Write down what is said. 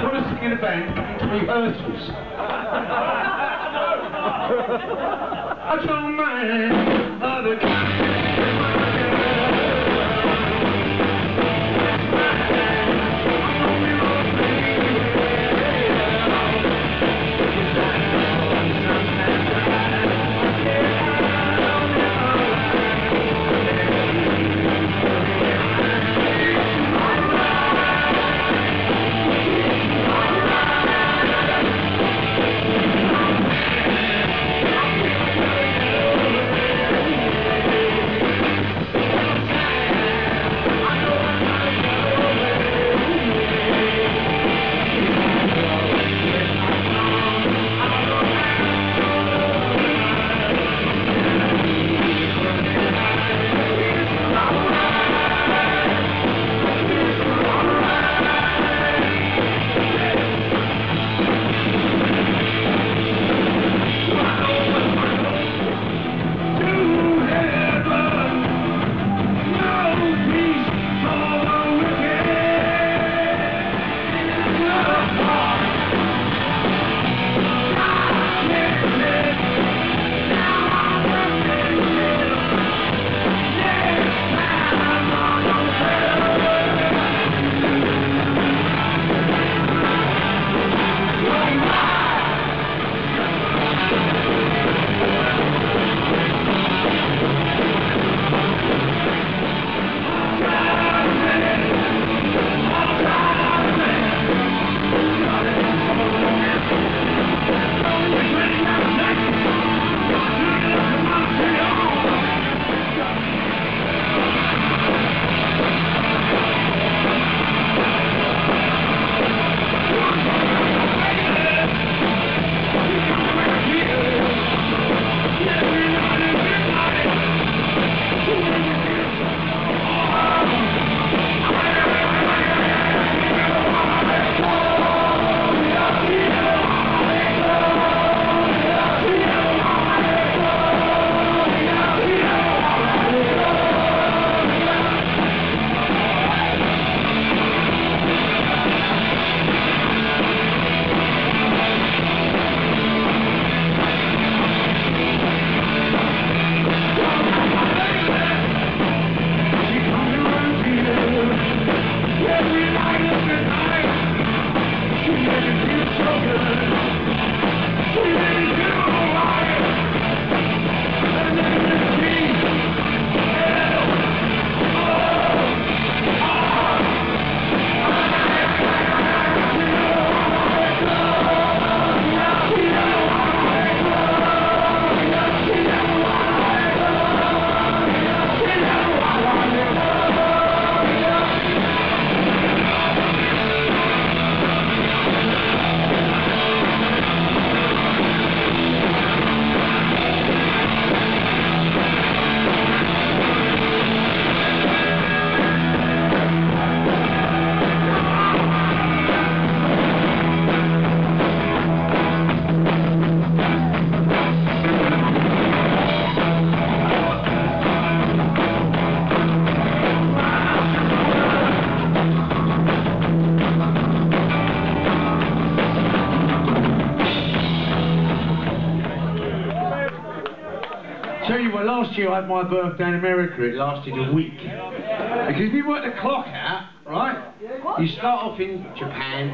first thing in the band into rehearsals. I don't mind other Tell year I had my birthday in America. It lasted a week. Because if you work the clock out, right, you start off in Japan,